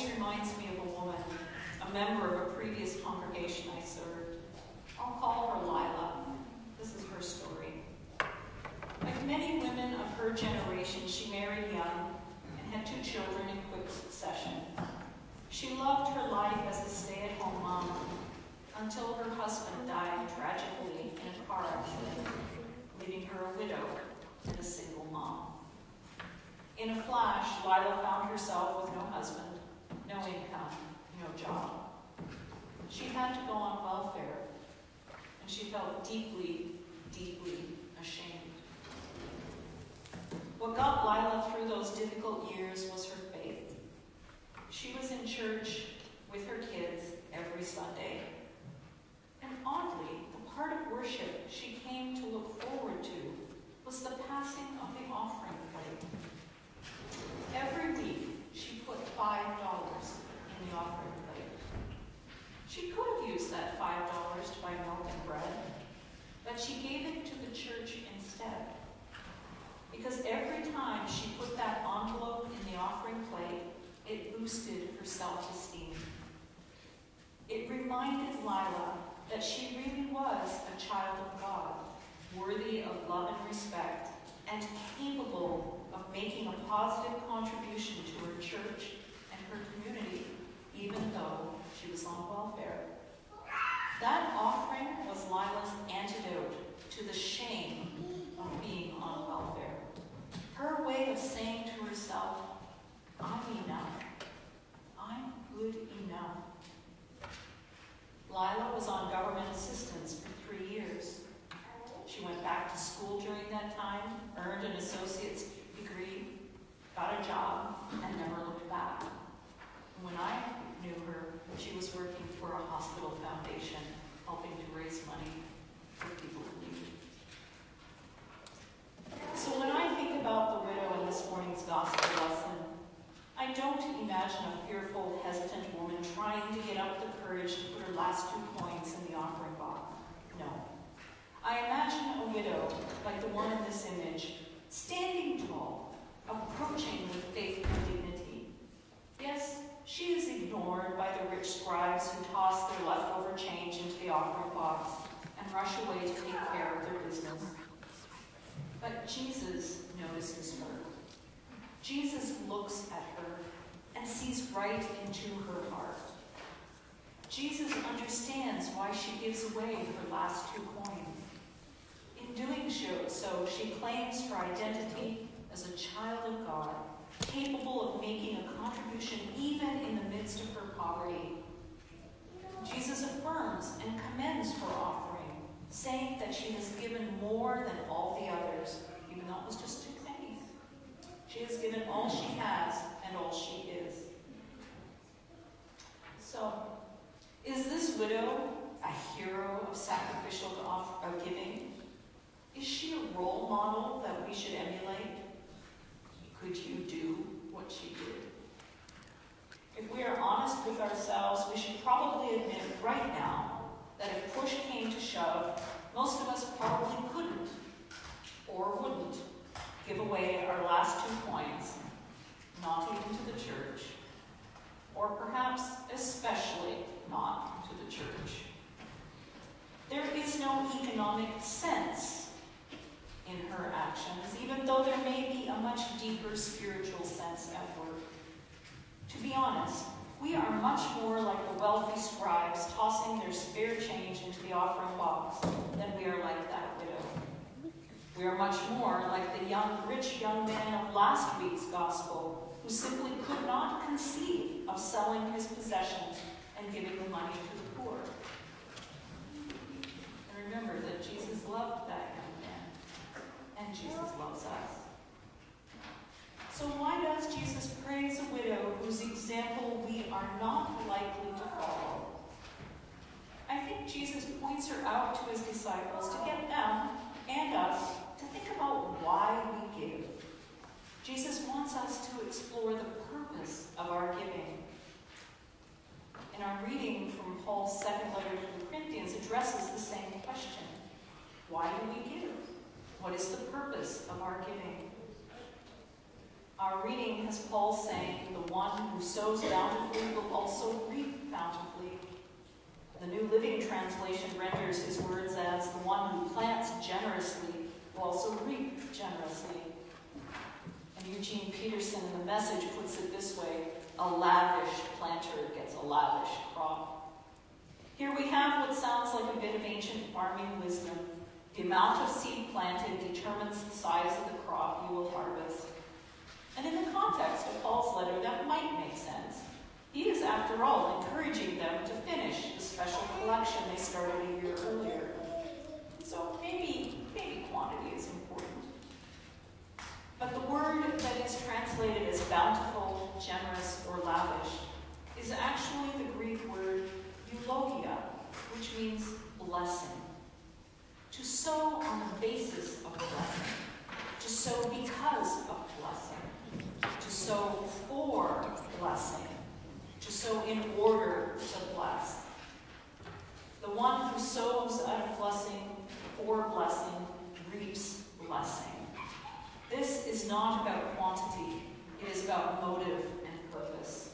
always reminds me of a woman, a member of a previous congregation I served. I'll call her Lila. This is her story. Like many women of her generation, she married young and had two children in quick succession. She loved her life as a stay-at-home mom until her husband died tragically in a car accident, leaving her a widow and a single mom. In a flash, Lila found herself with no husband, no income, no job. She had to go on welfare, and she felt deeply, deeply ashamed. What got Lila through those difficult years was her faith. She was in church with her kids every Sunday. And oddly, the part of worship she came to look forward to was the passing of the offering plate. Every week, she put $5 in the offering plate. She could have used that $5 to buy milk and bread, but she gave it to the church instead. Because every time she put that envelope in the offering plate, it boosted her self-esteem. It reminded Lila that she really was a child of God, worthy of love and respect, and capable of making a positive contribution to her church and her community, even though she was on welfare. That offering was Lila's antidote to the shame of being on welfare. Her way of saying to herself, I'm enough. I'm good enough. Lila was on government assistance for three years. She went back to school during that time, earned an associate's degree, got a job, and never looked back. When I knew her, she was working for a hospital foundation, helping to raise money for people in need. So when I think about the widow in this morning's gospel lesson, I don't imagine a fearful, hesitant woman trying to get up the courage to put her last two coins in the offering box. No. I imagine a widow, like the one in this image, standing tall, approaching with faith and dignity. Yes, she is ignored by the rich scribes who toss their leftover change into the offering box and rush away to take care of their business. But Jesus notices her. Jesus looks at her and sees right into her heart. Jesus understands why she gives away her last two coins. In doing so, she claims her identity as a child of God, capable of making a contribution even in the midst of her poverty. Jesus affirms and commends her offering, saying that she has given more than all the others, even though it was just two pennies. She has given all she has and all she is. So, is this widow a hero of sacrificial of giving? Is she a role model that we should emulate? Could you do what she did? If we are honest with ourselves, we should probably admit right now that if push came to shove, most of us probably couldn't or wouldn't give away our last two coins, not even to the church, or perhaps especially not to the church. There is no economic sense her actions, even though there may be a much deeper spiritual sense at work. To be honest, we are much more like the wealthy scribes tossing their spare change into the offering box than we are like that widow. We are much more like the young, rich young man of last week's gospel who simply could not conceive of selling his possessions and giving the money to the poor. And remember that Jesus loved and Jesus loves us. So why does Jesus praise a widow whose example we are not likely to follow? I think Jesus points her out to his disciples to get them and us to think about why we give. Jesus wants us to explore the purpose of our giving. And our reading from Paul's second letter to the Corinthians addresses the same question. Why do we give? What is the purpose of our giving? Our reading has Paul saying, the one who sows bountifully will also reap bountifully. The New Living Translation renders his words as the one who plants generously will also reap generously. And Eugene Peterson in the message puts it this way a lavish planter gets a lavish crop. Here we have what sounds like a bit of ancient farming wisdom. The amount of seed planted determines the size of the crop you will harvest. And in the context of Paul's letter, that might make sense. He is, after all, encouraging them to finish the special collection they started a year earlier. So maybe, maybe quantity is important. But the word that is translated as bountiful, generous, or lavish is actually the Greek word eulogia, which means blessing. Sow on the basis of blessing. To sow because of blessing. To sow for blessing. To sow in order to bless. The one who sows out of blessing for blessing reaps blessing. This is not about quantity, it is about motive and purpose.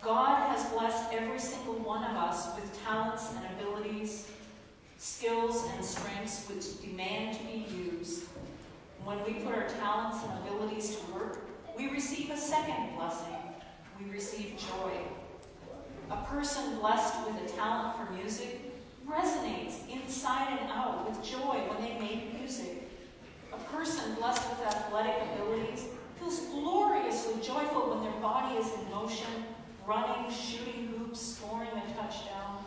God has blessed every single one of us with talents and abilities, skills and strengths which demand to be used. When we put our talents and abilities to work, we receive a second blessing. We receive joy. A person blessed with a talent for music resonates inside and out with joy when they make music. A person blessed with athletic abilities feels gloriously joyful when their body is in motion, running, shooting hoops, scoring a touchdown.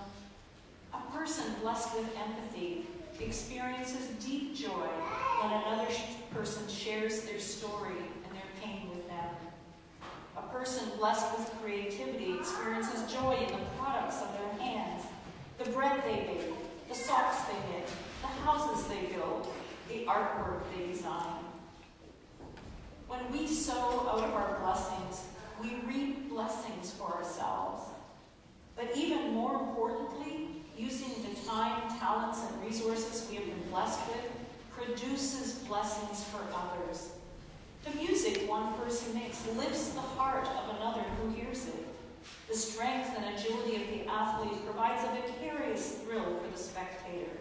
A person blessed with empathy experiences deep joy when another person shares their story and their pain with them. A person blessed with creativity experiences joy in the products of their hands, the bread they bake, the socks they knit, the houses they build, the artwork they design. When we sow out of our blessings, we reap blessings for ourselves. But even more importantly, using the time, talents, and resources we have been blessed with produces blessings for others. The music one person makes lifts the heart of another who hears it. The strength and agility of the athlete provides a vicarious thrill for the spectator.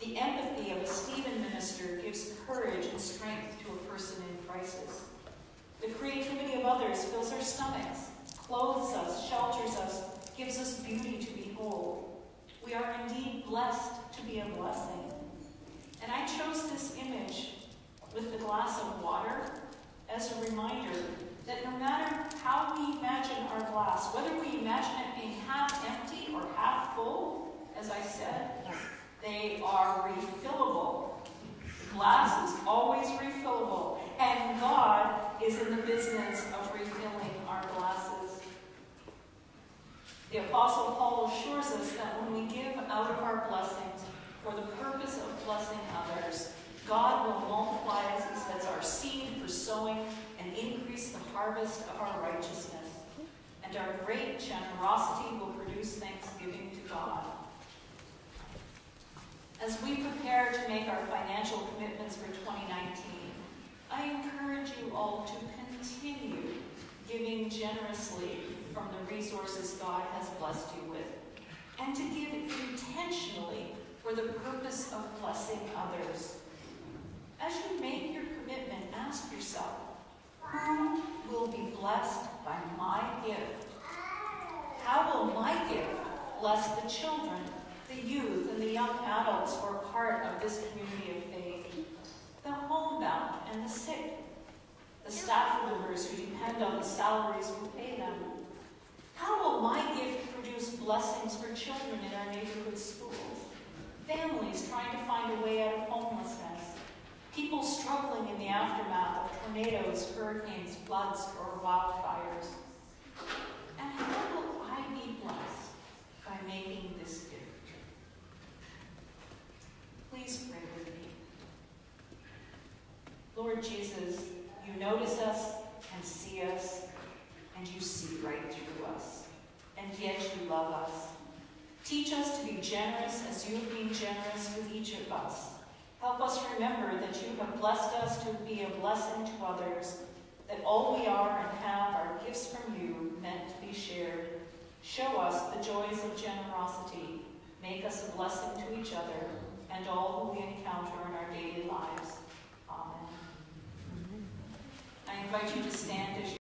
The empathy of a Stephen minister gives courage and strength to a person in crisis. The creativity of others fills our stomachs, clothes us, shelters us, gives us beauty to behold. We are indeed blessed to be a blessing. And I chose this image with the glass of water as a reminder that no matter how we imagine our glass, whether we imagine it being half empty or half full, as I said, they are refillable. Glass is always refillable, and God is in the business of refilling our glasses. The Apostle Paul assures us that when we give out of our blessings for the purpose of blessing others, God will multiply, as he says, our seed for sowing and increase the harvest of our righteousness. And our great generosity will produce thanksgiving to God. As we prepare to make our financial commitments for 2019, I encourage you all to continue giving generously from the resources God has blessed you with, and to give intentionally for the purpose of blessing others. As you make your commitment, ask yourself, who will be blessed by my gift? How will my gift bless the children the youth and the young adults who are part of this community of faith, the homebound and the sick, the staff members who depend on the salaries we pay them. How will my blessings for children in our neighborhood schools? Families trying to find a way out of homelessness. People struggling in the aftermath of tornadoes, hurricanes, floods, or wildfires. And how will I be blessed by making this gift? Please pray with me. Lord Jesus, you notice us and see us, and you see right through us. And yet you love us. Teach us to be generous as you have been generous with each of us. Help us remember that you have blessed us to be a blessing to others, that all we are and have are gifts from you meant to be shared. Show us the joys of generosity. Make us a blessing to each other and all who we encounter in our daily lives. Amen. I invite you to stand as you